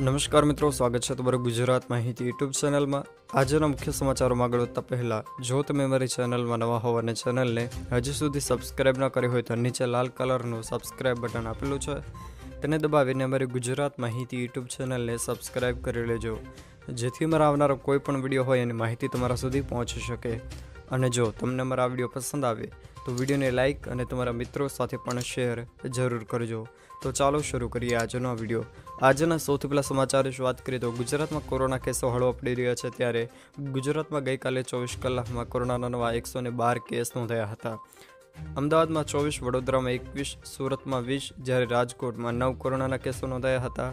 નમસ્કાર મિત્રો, સ્વાગત છે તમારું ગુજરાત માહિતી યુટ્યુબ ચેનલમાં. આજના મુખ્ય સમાચારોમાં આગળ વધતા પહેલાં, જો તમે મારી ચેનલમાં નવા હોવ અને ચેનલને હજી સુધી સબસ્ક્રાઇબ ન કરી હોય તો નીચે લાલ કલરનું સબસ્ક્રાઇબ બટન આપેલું છે. તેને દબાવીને અમારી ગુજરાત માહિતી યુટ્યુબ ચેનલને સબસ્ક્રાઇબ કરી લેજો. જેથી મારા આવનારો કોઈ પણ વીડિયો હોય એની માહિતી તમારા સુધી પહોંચી શકે. અને જો તમને મારા વીડિયો પસંદ આવે, તો વિડીયોને લાઇક અને તમારા મિત્રો સાથે પણ શેર જરૂર કરજો. તો ચાલો શરૂ કરીએ આજનો વીડિયો. આજના સૌથી પહેલાં સમાચાર વિશે વાત કરીએ તો ગુજરાતમાં કોરોના કેસો હળવા પડી રહ્યા છે ત્યારે ગુજરાતમાં ગઈકાલે ચોવીસ કલાકમાં કોરોનાના નવા એકસો ને બાર કેસ નોંધાયા હતા. અમદાવાદમાં ચોવીસ, વડોદરામાં એકવીસ, સુરતમાં વીસ, જ્યારે રાજકોટમાં નવ કોરોનાના કેસો નોંધાયા હતા.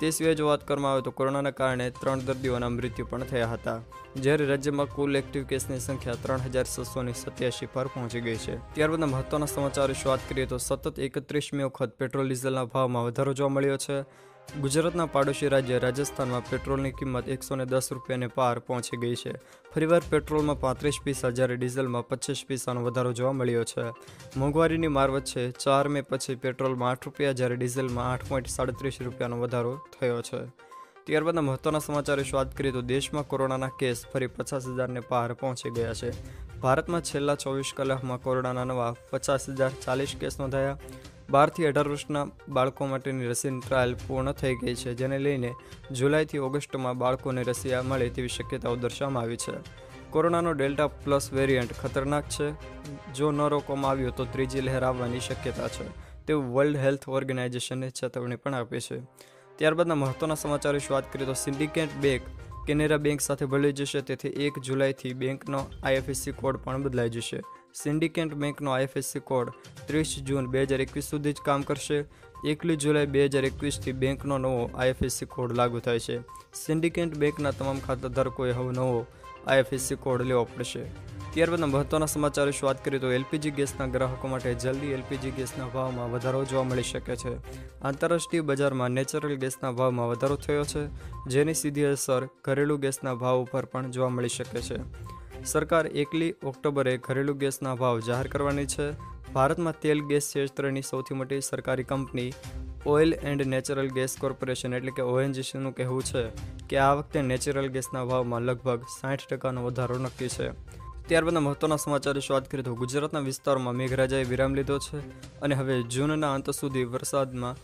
તે સિવાય જો વાત કરવામાં આવે તો કોરોનાના કારણે ત્રણ દર્દીઓના મૃત્યુ પણ થયા હતા. જ્યારે રાજ્યમાં કુલ એક્ટિવ કેસની સંખ્યા ત્રણ હજાર છસોની સત્યાસી પર પહોંચી ગઈ છે. ત્યારબાદના મહત્વના સમાચાર વિશે વાત કરીએ તો સતત એકત્રીસમી વખત પેટ્રોલ ડીઝલના ભાવમાં વધારો જોવા મળ્યો છે. ગુજરાતના પાડોશી રાજ્ય રાજસ્થાનમાં પેટ્રોલની કિંમત એકસો ને દસ રૂપિયાને પાર પહોંચી ગઈ છે. ફરીવાર પેટ્રોલમાં પાંત્રીસ પૈસા જ્યારે ડીઝલમાં પચીસ પૈસાનો વધારો જોવા મળ્યો છે. મોંઘવારીની મારવત છે ચાર મે પછી પેટ્રોલમાં આઠ રૂપિયા જ્યારે ડીઝલમાં આઠ પોઈન્ટ સાડત્રીસ રૂપિયાનો વધારો થયો છે. ત્યારબાદના મહત્વના સમાચાર વિશે વાત કરીએ તો દેશમાં કોરોનાના કેસ ફરી પચાસ હજારને પાર પહોંચી ગયા છે. ભારતમાં છેલ્લા ચોવીસ કલાકમાં કોરોનાના નવા પચાસ હજાર ચાલીસ કેસ નોંધાયા. બારથી અઢાર વર્ષના બાળકો માટેની રસીની ટ્રાયલ પૂર્ણ થઈ ગઈ છે, જેને લઈને જુલાઈથી ઓગસ્ટમાં બાળકોને રસી મળે તેવી શક્યતાઓ દર્શાવવામાં આવી છે. કોરોનાનો ડેલ્ટા પ્લસ વેરિયન્ટ ખતરનાક છે. જો ન રોકવામાં આવ્યો તો ત્રીજી લહેર આવવાની શક્યતા છે. તેવું વર્લ્ડ હેલ્થ ઓર્ગેનાઇઝેશને ચેતવણી પણ આપી છે. ત્યારબાદના મહત્ત્વના સમાચાર વિશે વાત કરીએ તો સિન્ડિકેટ બેંક કેનેરા બેંક સાથે ભળી જશે, તેથી એક જુલાઈથી બેંકનો આઈએફએસસી કોડ પણ બદલાઈ જશે. સિન્ડિકેટ બેંકનો આઈએફએસસી કોડ ત્રીસ જૂન બે હજાર એકવીસ સુધી જ કામ કરશે. એકલી જુલાઈ બે હજાર એકવીસથી બેંકનો નવો આઈએફએસસી કોડ લાગુ થાય છે. સિન્ડિકેટ બેંકના તમામ ખાતાધારકોએ હવે નવો આઈએફએસસી કોડ લેવો પડશે. ત્યારબાદના મહત્વના સમાચાર વિશે વાત કરીએ તો એલપીજી ગેસના ગ્રાહકો માટે જલ્દી એલપીજી ગેસના ભાવમાં વધારો જોવા મળી શકે છે. આંતરરાષ્ટ્રીય બજારમાં નેચરલ ગેસના ભાવમાં વધારો થયો છે, જેની સીધી અસર ઘરેલું ગેસના ભાવ ઉપર પણ જોવા મળી શકે છે. સરકાર એકલી ઓક્ટોબરે ઘરેલુ ગેસના ભાવ જાહેર કરવાની છે. ભારતમાં તેલ ગેસ ક્ષેત્રની સૌથી મોટી સરકારી company oil and natural gas corporation એટલે કે ઓએનજીસીનું કહેવું છે કે આ વખતે નેચરલ ગેસના ભાવમાં લગભગ સાઠ ટકાનો વધારો નક્કી છે. ત્યારબાદના મહત્વના સમાચાર વિશે વાત કરીએ તો ગુજરાતના વિસ્તારોમાં મેઘરાજાએ વિરામ લીધો છે અને હવે જૂનના અંત સુધી વરસાદમાં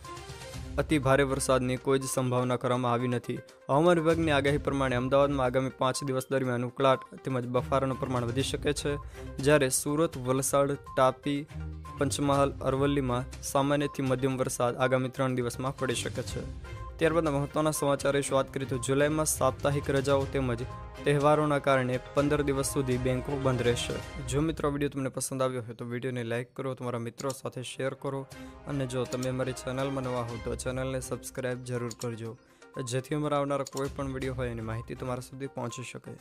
અતિ ભારે વરસાદની કોઈ જ સંભાવના કરવામાં આવી નથી. હવામાન વિભાગની આગાહી પ્રમાણે અમદાવાદમાં આગામી પાંચ દિવસ દરમિયાન ઉકળાટ તેમજ બફારાનું પ્રમાણ વધી શકે છે. જ્યારે સુરત, વલસાડ, તાપી, પંચમહાલ, અરવલ્લીમાં સામાન્યથી મધ્યમ વરસાદ આગામી ત્રણ દિવસમાં પડી શકે છે. ત્યારબાદ મહત્વના સમાચાર વિશે વાત કરીએ તો જુલાઈમાં સાપ્તાહિક રજાઓ તેમજ તહેવારોના કારણે પંદર દિવસ સુધી બેંકો બંધ રહેશે. જો મિત્રો વીડિયો તમને પસંદ આવ્યો હોય તો વિડીયોને લાઇક કરો, તમારા મિત્રો સાથે શેર કરો અને જો તમે અમારી ચેનલમાં નવા હો તો ચેનલને સબસ્ક્રાઈબ જરૂર કરજો. જેથી અમારા આવનારા કોઈ પણ વીડિયો હોય એની માહિતી તમારા સુધી પહોંચી શકે.